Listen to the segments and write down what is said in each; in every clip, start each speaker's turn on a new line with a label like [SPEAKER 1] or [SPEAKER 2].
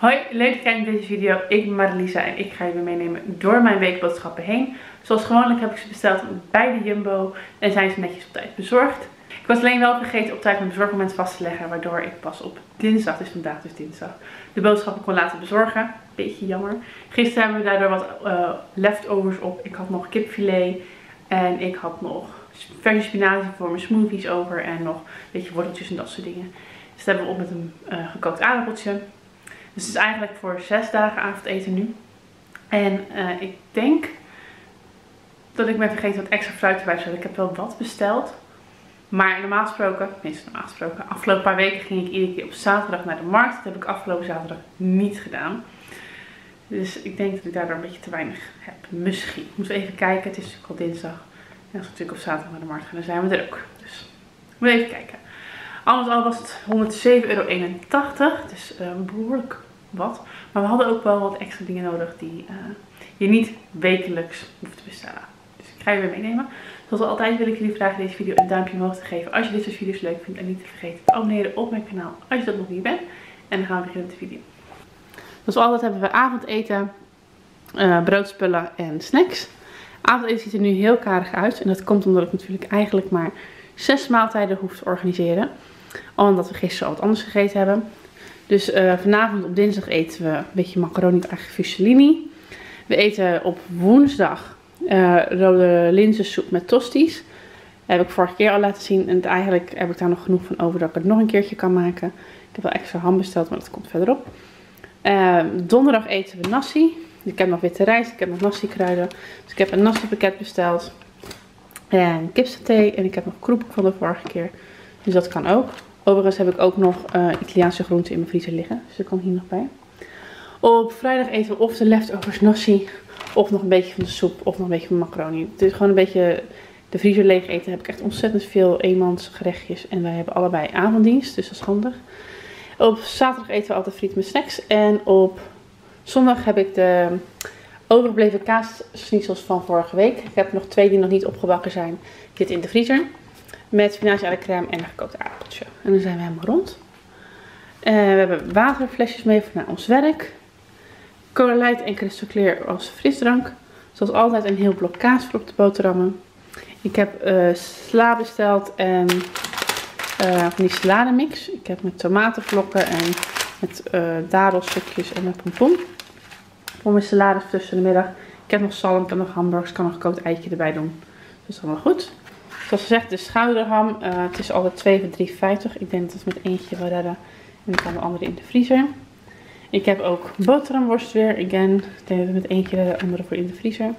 [SPEAKER 1] Hoi, leuk dat je kijkt naar deze video. Ik ben Marilisa en ik ga je meenemen door mijn weekboodschappen heen. Zoals gewoonlijk heb ik ze besteld bij de Jumbo en zijn ze netjes op tijd bezorgd. Ik was alleen wel vergeten op tijd mijn bezorgmoment vast te leggen, waardoor ik pas op dinsdag, dus vandaag dus dinsdag, de boodschappen kon laten bezorgen. Beetje jammer. Gisteren hebben we daardoor wat uh, leftovers op. Ik had nog kipfilet en ik had nog verse spinazie voor mijn smoothies over en nog een beetje worteltjes en dat soort dingen. Dus dat hebben we op met een uh, gekookt aardappeltje. Dus het is eigenlijk voor zes dagen avondeten nu. En uh, ik denk dat ik ben vergeten wat extra fruit erbij te Ik heb wel wat besteld. Maar normaal gesproken, tenminste normaal gesproken, afgelopen paar weken ging ik iedere keer op zaterdag naar de markt. Dat heb ik afgelopen zaterdag niet gedaan. Dus ik denk dat ik daardoor een beetje te weinig heb. Misschien. Ik moet even kijken. Het is natuurlijk al dinsdag. En als ik natuurlijk op zaterdag naar de markt ga, dan zijn we er ook. Dus we even kijken. Al met al was het 107,81 euro. Dus uh, behoorlijk wat. Maar we hadden ook wel wat extra dingen nodig die uh, je niet wekelijks hoeft te bestellen. Dus ik ga je weer meenemen. Zoals altijd wil ik jullie vragen deze video een duimpje omhoog te geven als je dit soort video's leuk vindt. En niet te vergeten te abonneren op mijn kanaal als je dat nog niet bent. En dan gaan we beginnen met de video. Zoals altijd hebben we avondeten, uh, broodspullen en snacks. Avondeten ziet er nu heel karig uit. En dat komt omdat ik natuurlijk eigenlijk maar zes maaltijden hoef te organiseren. Omdat we gisteren al wat anders gegeten hebben. Dus uh, vanavond op dinsdag eten we een beetje macaroni met fusilini. We eten op woensdag uh, rode linzensoep met tosties. Dat heb ik vorige keer al laten zien. En eigenlijk heb ik daar nog genoeg van over dat ik het nog een keertje kan maken. Ik heb wel extra ham besteld, maar dat komt verderop. Uh, donderdag eten we nasi. Ik heb nog witte rijst, ik heb nog nasi kruiden. Dus ik heb een nasi pakket besteld. En kipsaté en ik heb nog kroephoek van de vorige keer. Dus dat kan ook. Overigens heb ik ook nog uh, Italiaanse groenten in mijn vriezer liggen. Dus dat kan hier nog bij. Op vrijdag eten we of de leftovers nasi. Of nog een beetje van de soep. Of nog een beetje van macaroni. Het is gewoon een beetje de vriezer leeg eten. Heb ik echt ontzettend veel eenmans gerechtjes. En wij hebben allebei avonddienst. Dus dat is handig. Op zaterdag eten we altijd friet met snacks. En op zondag heb ik de overgebleven kaasschnitzels van vorige week. Ik heb nog twee die nog niet opgebakken zijn. Zitten in de vriezer. Met spinazie à la crème en een gekookt aardappeltje. En dan zijn we helemaal rond. Uh, we hebben waterflesjes mee voor naar ons werk. Cola Light en Crystal Clear als frisdrank. Zoals altijd een heel blok kaas voor op de boterhammen. Ik heb uh, sla besteld en uh, van die salademix. Ik heb met tomatenvlokken en met uh, dadelstukjes en met pompon. Voor mijn salades tussen de middag. Ik heb nog zalm, ik heb nog hamburgers, ik kan nog gekookt eitje erbij doen. Dat is allemaal goed. Zoals gezegd, de schouderham. Uh, het is altijd 2 voor 3,50. Ik denk dat het met eentje wel redden. En dan kan de andere in de vriezer. Ik heb ook boterhamworst weer. Again, ik denk dat het met eentje redden, de andere voor in de vriezer.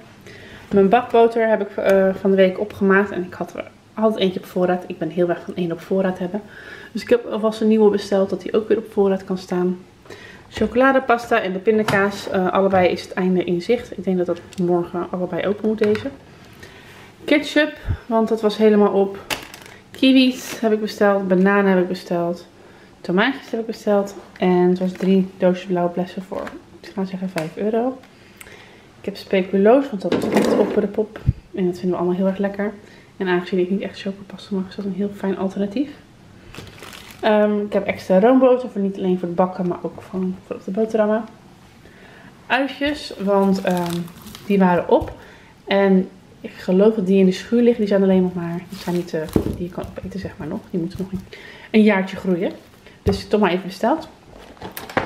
[SPEAKER 1] Mijn bakboter heb ik uh, van de week opgemaakt. En ik had er altijd eentje op voorraad. Ik ben heel erg van één op voorraad hebben. Dus ik heb alvast een nieuwe besteld dat die ook weer op voorraad kan staan. Chocoladepasta en de pindakaas. Uh, allebei is het einde in zicht. Ik denk dat dat morgen allebei open moet deze. Ketchup, want dat was helemaal op. Kiwis heb ik besteld. Bananen heb ik besteld. Tomaatjes heb ik besteld. En het was drie doosjes blauwe blessen voor, ik ga zeggen 5 euro. Ik heb speculoos, want dat was echt op de pop. En dat vinden we allemaal heel erg lekker. En aangezien ik niet echt chocopasta mag, is dat een heel fijn alternatief. Um, ik heb extra roomboter, voor niet alleen voor het bakken, maar ook voor, voor op de boterhammen. Uitjes, want um, die waren op. En ik geloof dat die in de schuur liggen. Die zijn alleen nog maar, die zijn niet, uh, die je kan opeten zeg maar nog. Die moeten nog een, een jaartje groeien. Dus toch maar even besteld.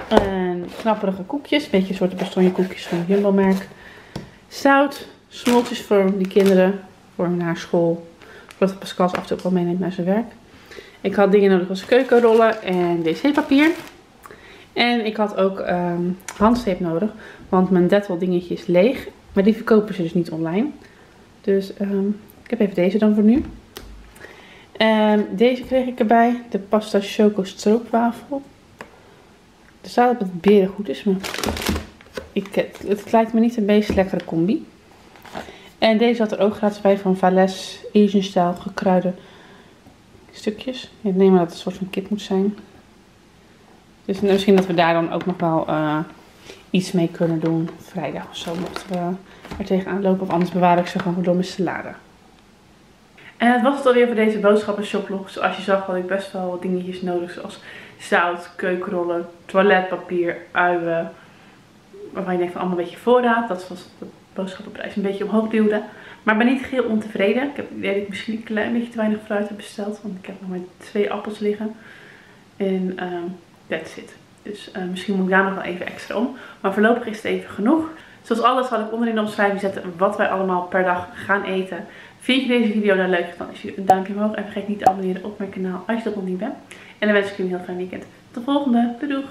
[SPEAKER 1] En knapperige koekjes. Een beetje een soort bastonje koekjes van Jumbo merk. Zout. Smoltjes voor die kinderen. Voor naar school. Zodat Pascal af en toe ook wel meeneemt naar zijn werk. Ik had dingen nodig als keukenrollen en wc-papier. En ik had ook um, nodig. Want mijn Dettol dingetje is leeg. Maar die verkopen ze dus niet online. Dus um, ik heb even deze dan voor nu. Um, deze kreeg ik erbij. De pasta choco stroopwafel. Er staat op het beren goed is, maar ik, het, lijkt me niet een meest lekkere combi. En deze had er ook gratis bij van Valles Asian gekruide stukjes. Ik neem maar dat het een soort van kip moet zijn. Dus misschien dat we daar dan ook nog wel uh, iets mee kunnen doen. Vrijdag of zo mochten we er tegenaan lopen. Of anders bewaar ik ze gewoon door mijn salade. En het was het alweer voor deze boodschappenshop Zoals je zag had ik best wel wat dingetjes nodig. Zoals zout, keukenrollen, toiletpapier, uien. Waarvan je denkt van allemaal een beetje voorraad. Dat was de boodschappenprijs een beetje omhoog duwde. Maar ik ben niet geheel ontevreden. Ik heb dat ik misschien een klein beetje te weinig fruit heb besteld. Want ik heb nog maar twee appels liggen. En um, that's it. Dus uh, misschien moet ik daar nog wel even extra om. Maar voorlopig is het even genoeg. Zoals alles zal ik onder in de omschrijving zetten wat wij allemaal per dag gaan eten. Vind je deze video nou leuk? Dan is je een duimpje omhoog. En vergeet niet te abonneren op mijn kanaal als je dat nog niet bent. En dan wens ik je een heel fijn weekend. Tot de volgende. Doei!